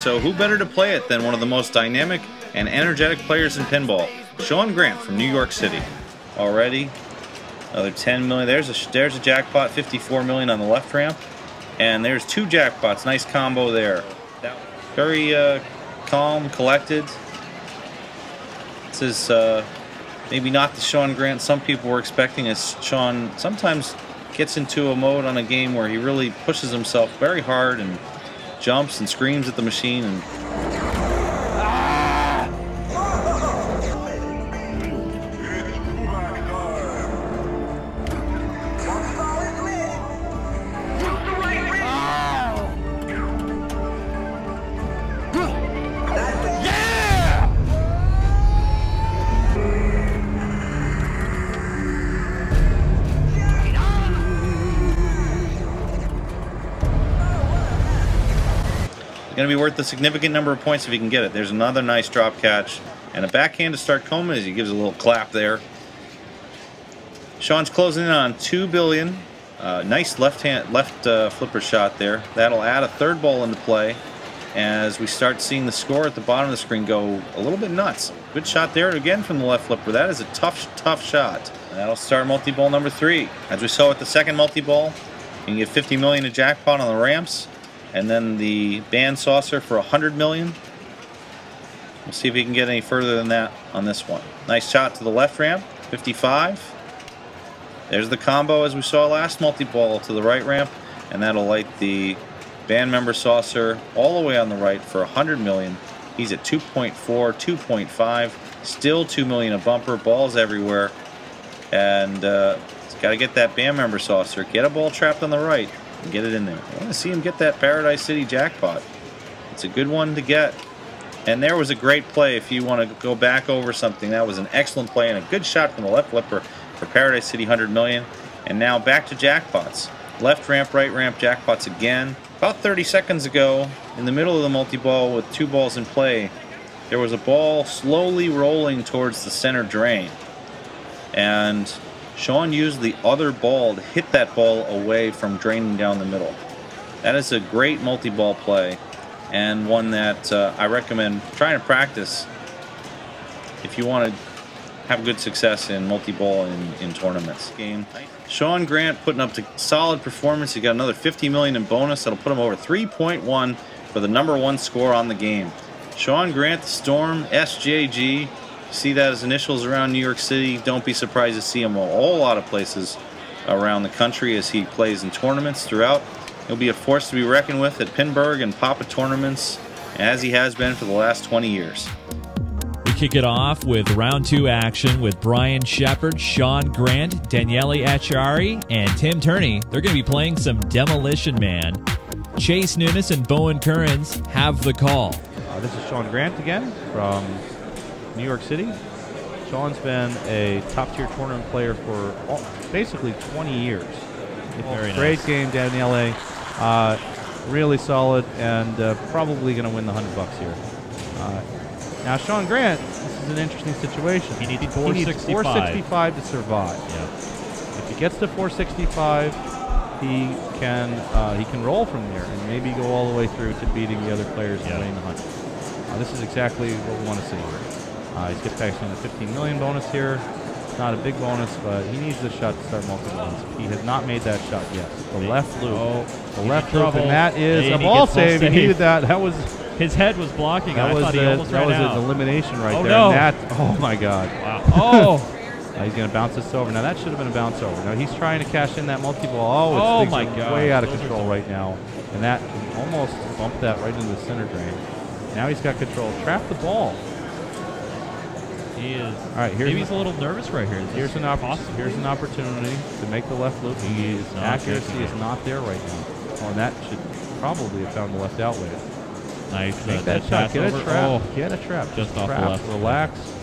So who better to play it than one of the most dynamic and energetic players in pinball, Sean Grant from New York City. Already, another 10 million. There's a there's a jackpot, 54 million on the left ramp, and there's two jackpots. Nice combo there. Very uh, calm, collected. This is uh, maybe not the Sean Grant some people were expecting. As Sean sometimes gets into a mode on a game where he really pushes himself very hard and jumps and screams at the machine and going to be worth a significant number of points if he can get it. There's another nice drop catch and a backhand to start Coma as he gives a little clap there. Sean's closing in on two billion. Uh, nice left hand, left uh, flipper shot there. That'll add a third ball into play as we start seeing the score at the bottom of the screen go a little bit nuts. Good shot there again from the left flipper. That is a tough, tough shot. That'll start multi-ball number three. As we saw with the second multi-ball, you can get 50 million to jackpot on the ramps and then the band saucer for 100 million. We'll see if we can get any further than that on this one. Nice shot to the left ramp, 55. There's the combo as we saw last multi-ball to the right ramp, and that'll light the band member saucer all the way on the right for 100 million. He's at 2.4, 2.5, still 2 million a bumper, balls everywhere, and uh, got to get that band member saucer. Get a ball trapped on the right get it in there. I want to see him get that Paradise City jackpot. It's a good one to get. And there was a great play if you want to go back over something. That was an excellent play and a good shot from the left flipper for Paradise City 100 million. And now back to jackpots. Left ramp, right ramp, jackpots again. About 30 seconds ago, in the middle of the multi-ball with two balls in play, there was a ball slowly rolling towards the center drain. And Sean used the other ball to hit that ball away from draining down the middle. That is a great multi-ball play and one that uh, I recommend trying to practice if you want to have good success in multi-ball in, in tournaments. Game. Sean Grant putting up a solid performance. He got another 50 million in bonus. That'll put him over 3.1 for the number one score on the game. Sean Grant, the Storm, SJG, see that as initials around New York City. Don't be surprised to see him a whole lot of places around the country as he plays in tournaments throughout. He'll be a force to be reckoned with at Pinburgh and Papa tournaments, as he has been for the last 20 years. We kick it off with round two action with Brian Shepard, Sean Grant, Daniele Acciari, and Tim Turney. They're going to be playing some Demolition Man. Chase Nunes and Bowen Kerins have the call. Uh, this is Sean Grant again from New York City. Sean's been a top tier tournament player for all, basically 20 years. Great nice. game, Daniele. Uh, really solid and uh, probably going to win the 100 bucks here. Uh, now, Sean Grant, this is an interesting situation. He needs He needs 465. 465 to survive. Yeah. If he gets to 465, he can uh, he can roll from there and maybe go all the way through to beating the other players Yeah. and winning the 100. Uh, this is exactly what we want to see here. Uh, he's get past on the 15 million bonus here. Not a big bonus, but he needs the shot to start multi-balls. He has not made that shot yet. The left loop. Oh, the left loop, and that is And a ball gets save. He needed that. That was His head was blocking. that I was thought he a, that was out. an elimination right Oh, there. no. That oh my god. Wow. Oh, Uh, he's going to bounce this over. Now that should have been a bounce over. Now he's trying to cash in that multi-ball. Oh, it's Oh, my God. way out of Those control right now, and that can almost bumped that right into the center drain. Now he's got control. Trap the ball. He is. All right, here's Maybe he's a little nervous right here. Is Here's an, opp- here's an opportunity to make the left loop. He is not accuracy is not there right now. Oh, and that should probably have found the left outlet. nice. Make uh, that shot. Get a trap. Oh, Get a trap. Just off the left. Relax.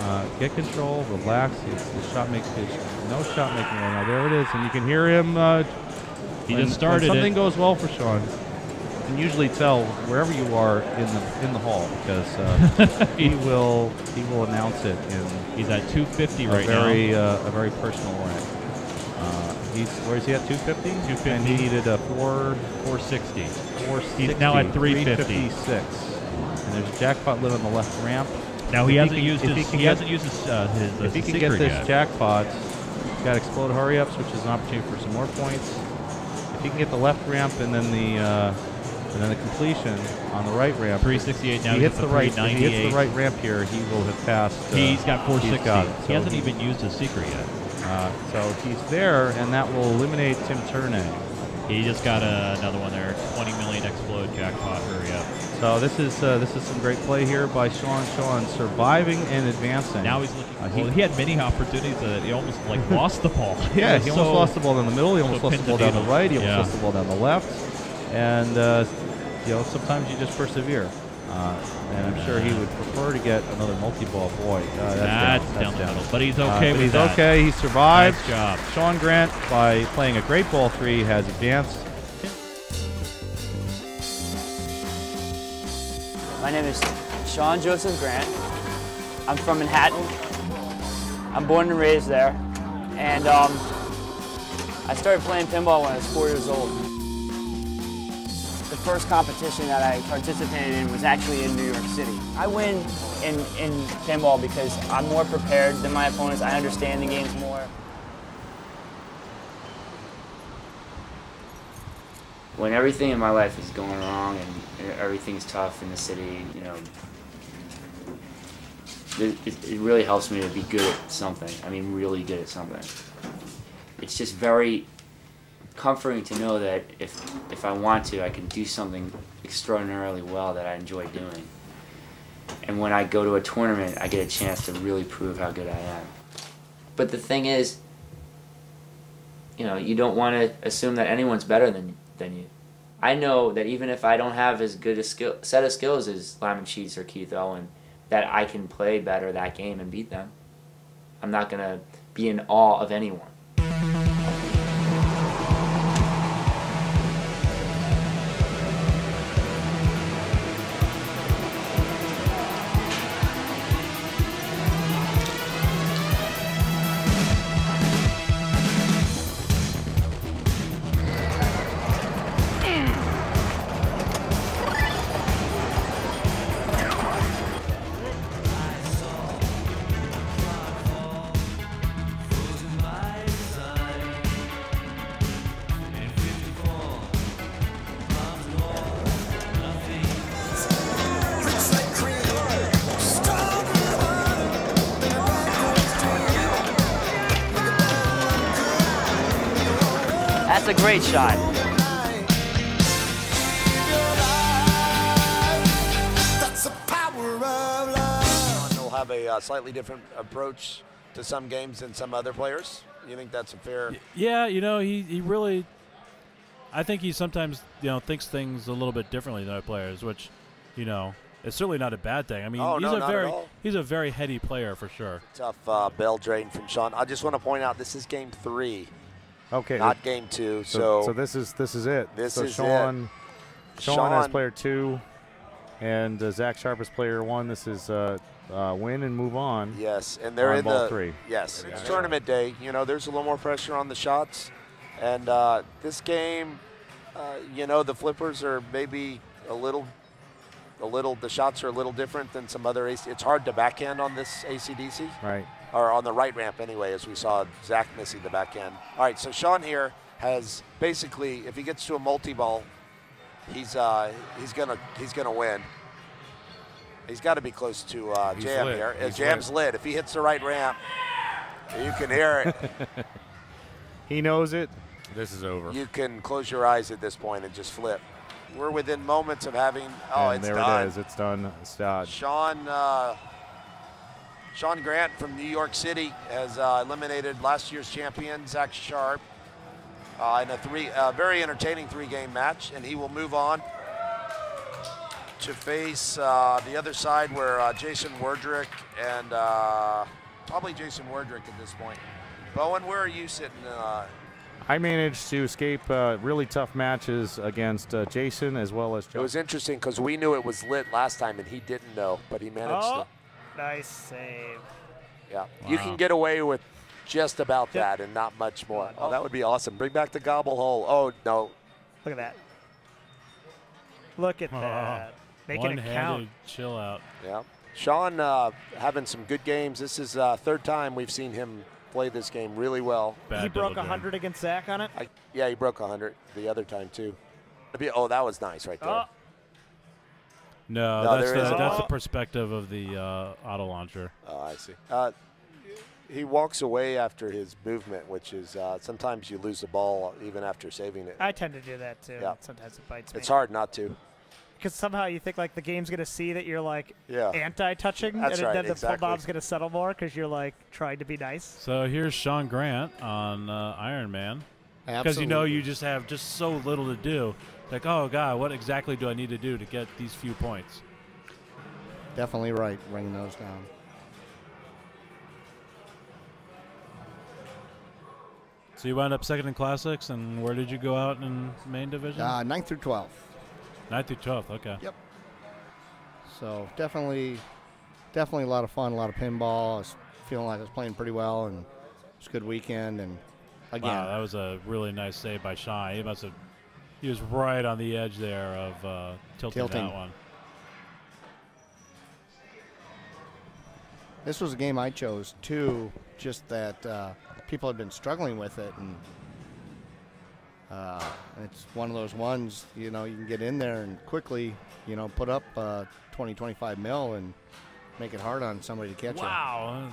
Uh, get control. Relax. Shot make. No shot making right now. There it is, and you can hear him. Uh, he when- just started something it. goes well for Sean. You can usually tell wherever you are in the in the hall because uh, he will he will announce it in He's at 250 a right very now. uh, a very personal way. Uh, He's where's he at 250? 250. And he needed a four 460. 460. He's now at 350. 356. And there's a jackpot lid on the left ramp. Now he If hasn't can- used if his. he get- hasn't used his uh, his. Uh, if he can get this yet. jackpot, he's got explode hurry ups, which is an opportunity for some more points. If he can get the left ramp and then the uh, and then the completion on the right ramp, 368 now. he he's hits at the right. If he hits the right ramp here, he will have passed. Uh, He's got 460. got it. he hasn't he- even used his secret yet. Uh, so he's there, and that will eliminate Tim Turnay. He just got uh, another one there. 20 million explode jackpot. Hurry up. So this is uh, this is some great play here by Sean. Sean surviving and advancing. Now he's looking. Uh, he- well, he had many opportunities that he almost like lost the ball. Yeah, he almost so- lost the ball in the middle. He almost so lost the ball down the right. He almost Yeah. lost the ball down the left. And uh, you know, sometimes you just persevere. Uh, and I'm sure he would prefer to get another multi-ball. Boy, uh, that's, That's down. down That's the middle, but he's okay Uh, with but he's that. okay. He survived. Nice job. Sean Grant, by playing a great ball three, has advanced. My name is Sean Joseph Grant. I'm from Manhattan. I'm born and raised there. And um, I started playing pinball when I was four years old. First competition that I participated in was actually in New York City. I win in, in pinball because I'm more prepared than my opponents. I understand the games more. when everything in my life is going wrong and everything's tough in the city, you know, it it really helps me to be good at something. I mean, really good at something. It's just very comforting to know that if if I want to, I can do something extraordinarily well that I enjoy doing. And when I go to a tournament, I get a chance to really prove how good I am. But the thing is, you know, you don't want to assume that anyone's better than than you. I know that even if I don't have as good a skill set of skills as Lyman Sheets or Keith Elwin, that I can play better that game and beat them. I'm not gonna be in awe of anyone. That's a great shot. He'll have a uh, slightly different approach to some games than some other players. You think that's a fair? Yeah, you know, he, he really. I think he sometimes you know thinks things a little bit differently than other players, which, you know, is certainly not a bad thing. I mean, Oh, he's no, a very he's a very heady player for sure. Tough uh, bell drain from Sean. I just want to point out this is game three, Okay. not game two. so, So, so this is this is it. This so is it. Sean, Sean, has Sean- player two, and uh, Zach Sharpe is player one. This is uh, uh, win and move on. yes, and they're on in ball the three. yes. It's tournament day. You know, there's a little more pressure on the shots, and uh, this game, uh, you know, the flippers are maybe a little. A little, the shots are a little different than some other AC. It's hard to backhand on this ACDC. Right. or on the right ramp anyway, as we saw Zach missing the back end. All right, so Sean here has basically, if he gets to a multi-ball, he's uh, he's gonna he's gonna win. He's got to be close to uh, Jam lit. here. Uh, He's Jam's lit. If he hits the right ramp, you can hear it. He knows it. This is over. you can close your eyes at this point and just flip. We're within moments of having. Oh, and it's there done. it is. It's done. It's done. Sean uh, Sean Grant from New York City has uh, eliminated last year's champion Zach Sharpe uh, in a three uh, very entertaining three-game match, and he will move on to face uh, the other side where uh, Jason Werdrick and uh, probably Jason Werdrick at this point. Bowen, where are you sitting? I managed to escape uh, really tough matches against uh, Jason as well as it was interesting because we knew it was lit last time, and he didn't know, but he managed Oh, to. nice save. Yeah, you can get away with just about that and not much more. Oh, that would be awesome. Bring back the gobble hole. Oh no, Look at that. Look at that. Making it count. One-handed chill out. Yeah. Sean uh, having some good games. This is uh, third time we've seen him play this game really well. Bad he broke double dream. 100 against Zach on it. I, yeah, he broke 100 the other time too. Be- Oh, that was nice right there. Oh, No, No, that's there the, is a- that's the perspective of the uh, auto launcher. Oh, I see. Uh, he walks away after his movement, which is uh, sometimes you lose the ball even after saving it. I tend to do that too. Yeah. Sometimes it bites me. It's hard not to because somehow you think like the game's gonna see that you're like yeah. anti-touching, That's and right, then the exactly. pull bob's gonna settle more because you're like trying to be nice. So here's Sean Grant on uh, Iron Man, because you know you just have just so little to do. Like, oh god, what exactly do I need to do to get these few points? Definitely right, bringing those down. So you wound up second in classics, and where did you go out in main division? Uh, through twelfth. 9th through 12th, okay. Yep. So definitely, definitely a lot of fun, a lot of pinball. I was feeling like I was playing pretty well, and it was a good weekend. And again, wow, that was a really nice save by Sean. He must have, he was right on the edge there of uh, tilting, tilting that one. This was a game I chose too, just that uh, people had been struggling with it, and uh, it's one of those ones you know you can get in there and quickly you know put up uh, 20, 25 mil and make it hard on somebody to catch it. Wow,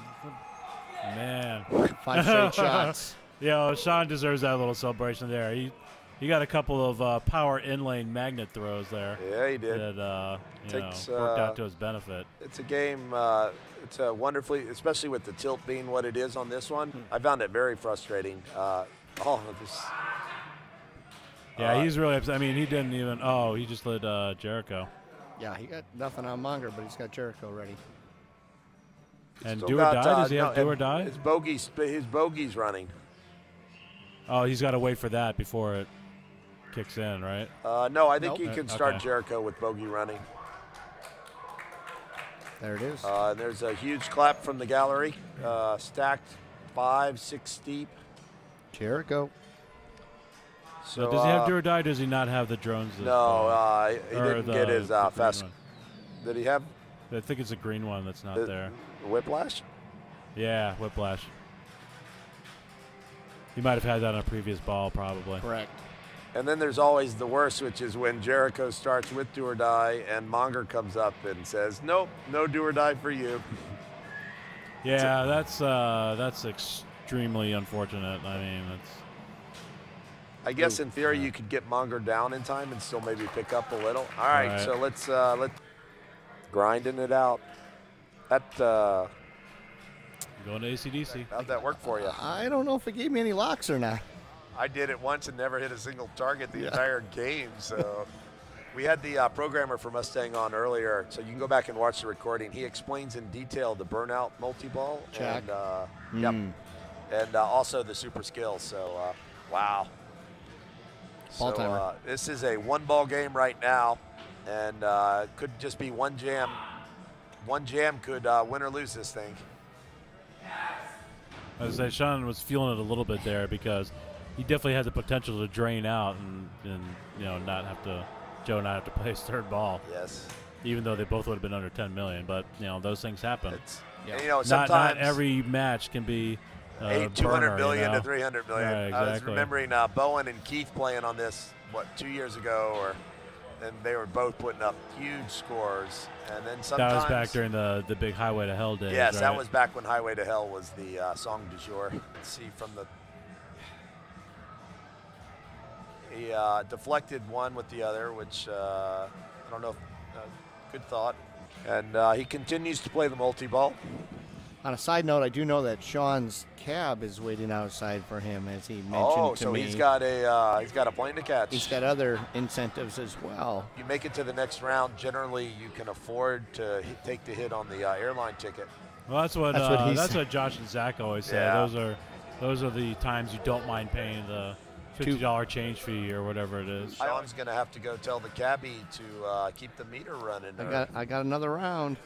man. you. Five straight shots. Yeah, Sean deserves that little celebration there. He he got a couple of uh, power in lane magnet throws there Yeah, he did. that uh, you Takes, know, worked uh, out to his benefit. It's a game. Uh, it's a wonderfully, especially with the tilt being what it is on this one. Hmm. I found it very frustrating. Uh, all of this. Yeah, uh, he's really upset. I mean, he didn't even. Oh, he just lit uh, Jericho. Yeah, he got nothing on Monger, but he's got Jericho ready. And still do or die? uh, Does he have no, do or die? His bogey's his bogey's running. Oh, he's got to wait for that before it kicks in, right? Uh, no, I think Nope. he Uh, can start okay. Jericho with bogey running. There it is. Uh, there's a huge clap from the gallery. Uh, stacked five, six deep. Jericho. So does he have uh, do or die? Does he not have the drones? this No, far? uh, he Or didn't the- get his the uh, fast. one? Did he have I think it's a green one that's not the there. whiplash? Yeah, whiplash. He might have had that on a previous ball, probably. Correct. And then there's always the worst, which is when Jericho starts with do or die, and Monger comes up and says, "Nope, no do or die for you." Yeah, that's uh, that's extremely unfortunate. I mean, it's I guess in theory you could get Monger down in time and still maybe pick up a little. All right, Right. so let's uh, let grinding it out. That uh, going to ACDC. how'd that work for you? I don't know if it gave me any locks or not. I did it once and never hit a single target the entire game. So we had the uh, programmer for Mustang on earlier, so you can go back and watch the recording. He explains in detail the burnout multi-ball and uh, yep, and uh, also the super skills. So uh, wow. Ball so, timer. uh, this is a one-ball game right now, and uh, could just be one jam. One jam could uh, win or lose this thing. As I say, Sean was feeling it a little bit there because he definitely had the potential to drain out and, and you know not have to Joe not have to play his third ball, Yes, even though they both would have been under 10 million. But you know those things happen. it's and, you know not not every match can be uh, burner, 200 million you know? to 300 million. Right, I was remembering uh, Bowen and Keith playing on this what two years ago, or and they were both putting up huge scores. And then sometimes That was back during the the big Highway to Hell days. yes, that was back when Highway to Hell was the uh, song du jour. Let's see from the. He uh, deflected one with the other, which uh, I don't know. If, uh, good thought. And uh, he continues to play the multi-ball. On a side note, I do know that Sean's cab is waiting outside for him, as he mentioned Oh, to so me. he's got a uh, he's got a plane to catch. He's got other incentives as well. you make it to the next round, generally you can afford to hit, take the hit on the uh, airline ticket. Well, that's what That's uh, what that's what Josh and Zach always say. Yeah. Those are those are the times you don't mind paying the fifty dollar change fee or whatever it is. Sean's going to have to go tell the cabbie to uh, keep the meter running. I got I got another round.